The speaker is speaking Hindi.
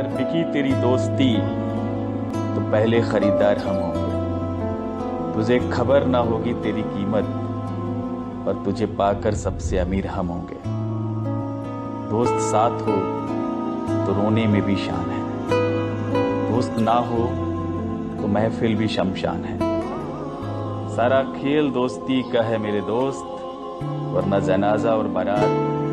अगर बिकी तेरी दोस्ती तो पहले खरीदार हम होंगे। तुझे खबर ना होगी तेरी कीमत, और तुझे पाकर सबसे अमीर हम होंगे। दोस्त साथ हो तो रोने में भी शान है। दोस्त ना हो तो महफिल भी शमशान है। सारा खेल दोस्ती का है मेरे दोस्त, वरना जनाजा और बारात